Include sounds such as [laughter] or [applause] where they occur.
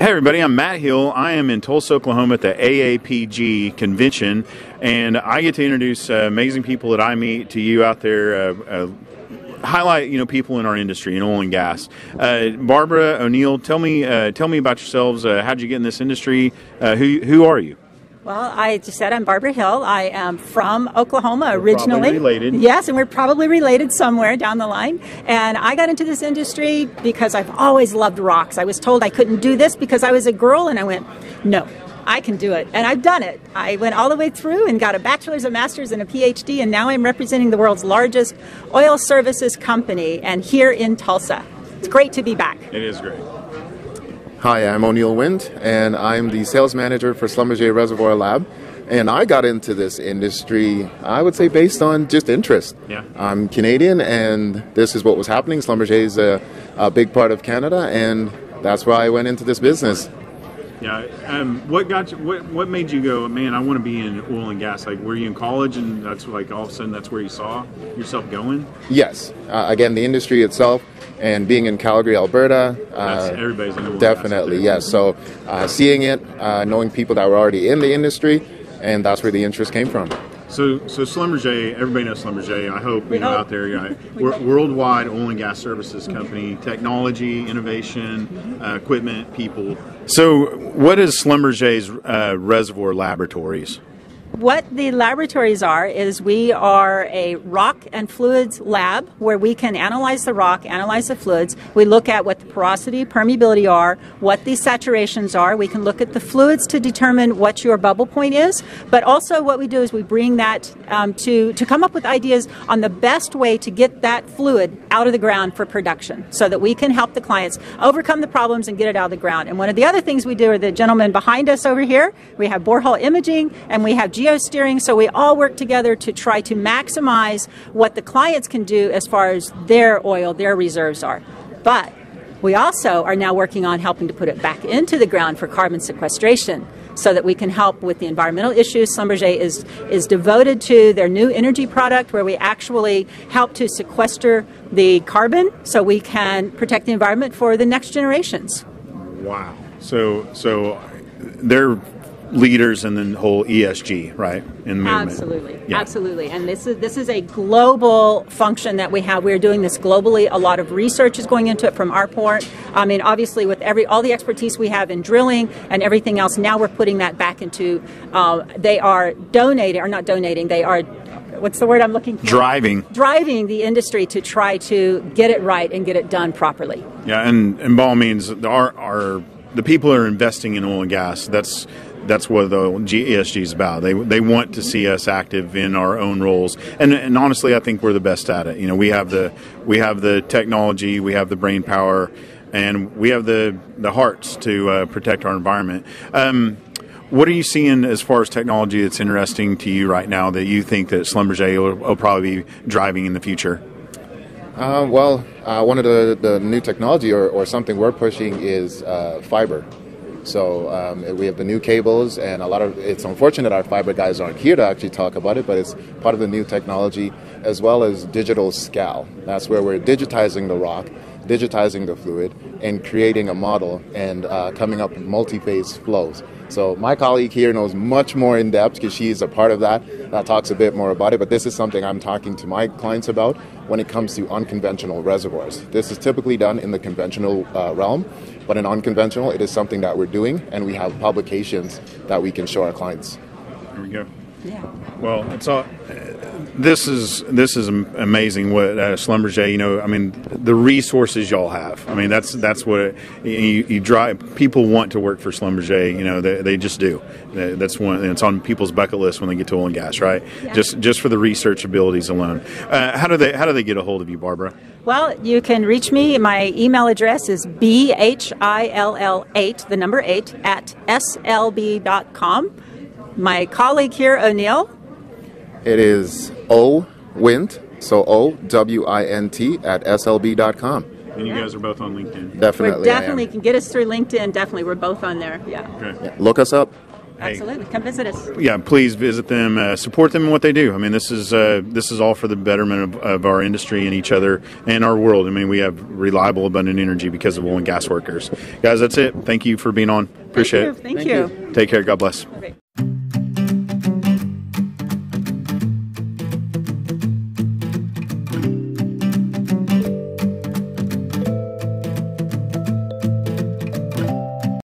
Hey, everybody, I'm Matt Hill. I am in Tulsa, Oklahoma at the AAPG convention, and I get to introduce uh, amazing people that I meet to you out there. Uh, uh, highlight, you know, people in our industry in oil and gas. Uh, Barbara Oniel, tell me, uh, tell me about yourselves. Uh, how'd you get in this industry? who, who are you? Well, I just said I'm Barbara Hill. I am from Oklahoma originally. related. Yes, and we're probably related somewhere down the line. And I got into this industry because I've always loved rocks. I was told I couldn't do this because I was a girl, and I went, no, I can do it. And I've done it. I went all the way through and got a bachelor's, a master's, and a PhD, and now I'm representing the world's largest oil services company and here in Tulsa. It's great to be back. It is great. Hi, I'm Oniel Wint, and I'm the sales manager for Schlumberger Reservoir Lab. And I got into this industry, I would say, based on just interest. Yeah. I'm Canadian, and this is what was happening. Schlumberger is a, a big part of Canada, and that's why I went into this business. Yeah. Um, what got you? What What made you go? Man, I want to be in oil and gas. Like, were you in college, and that's like all of a sudden that's where you saw yourself going? Yes. Uh, again, the industry itself, and being in Calgary, Alberta. Uh, everybody's in Definitely, yes. So, uh, seeing it, uh, knowing people that were already in the industry, and that's where the interest came from. So, so Schlumberger, everybody knows Schlumberger. I hope you know out there. You [laughs] know, worldwide oil and gas services company, technology, innovation, uh, equipment, people. So, what is Schlumberger's uh, Reservoir Laboratories? What the laboratories are is we are a rock and fluids lab where we can analyze the rock, analyze the fluids. We look at what the porosity, permeability are, what the saturations are. We can look at the fluids to determine what your bubble point is. But also, what we do is we bring that um, to to come up with ideas on the best way to get that fluid out of the ground for production, so that we can help the clients overcome the problems and get it out of the ground. And one of the other things we do are the gentleman behind us over here. We have borehole imaging and we have geosteering, so we all work together to try to maximize what the clients can do as far as their oil, their reserves are. But we also are now working on helping to put it back into the ground for carbon sequestration so that we can help with the environmental issues. Schlumberger is, is devoted to their new energy product where we actually help to sequester the carbon so we can protect the environment for the next generations. Wow. So, so they're leaders in the whole ESG, right? In movement. Absolutely, yeah. absolutely. And this is this is a global function that we have. We're doing this globally. A lot of research is going into it from our port. I mean, obviously, with every all the expertise we have in drilling and everything else, now we're putting that back into. Uh, they are donating, or not donating. They are what's the word I'm looking for? Driving. Driving the industry to try to get it right and get it done properly. Yeah, and, and by all means, our, our the people are investing in oil and gas, that's that's what the ESG is about. They they want to see us active in our own roles, and and honestly, I think we're the best at it. You know, we have the we have the technology, we have the brain power, and we have the the hearts to uh, protect our environment. Um, what are you seeing as far as technology that's interesting to you right now that you think that Schlumberger will, will probably be driving in the future? Uh, well, uh, one of the, the new technology or, or something we're pushing is uh, fiber. So um, we have the new cables, and a lot of it's unfortunate our fiber guys aren't here to actually talk about it, but it's part of the new technology as well as digital SCAL. That's where we're digitizing the rock, digitizing the fluid, and creating a model and uh, coming up with multi-phase flows. So my colleague here knows much more in depth because she's a part of that. That talks a bit more about it. But this is something I'm talking to my clients about when it comes to unconventional reservoirs. This is typically done in the conventional uh, realm, but in unconventional, it is something that we're doing, and we have publications that we can show our clients. There we go. Yeah. Well, it's all. This is this is amazing. What uh, Schlumberger, you know, I mean, the resources y'all have. I mean, that's that's what it, you, you, drive. People want to work for Schlumberger. You know, they, they just do. That's one. It's on people's bucket list when they get to oil and gas, right? Yeah. Just just for the research abilities alone. Uh, how do they how do they get a hold of you, Barbara? Well, you can reach me. My email address is bhill8, the number eight at slb.com my colleague here, Oniel. It is O Wint, so O W I N T at slb.com. And you guys are both on LinkedIn. Definitely. We definitely can get us through LinkedIn. Definitely, we're both on there. Yeah. Okay. Yeah. Look us up. hey, Absolutely. Come visit us. yeah, please visit them, uh, support them in what they do. I mean, this is uh, this is all for the betterment of, of our industry and each other and our world. I mean, we have reliable, abundant energy because of oil and gas workers. Guys, that's it. Thank you for being on. Appreciate Thank you. Thank Thank you. it. Take care. God bless. Okay.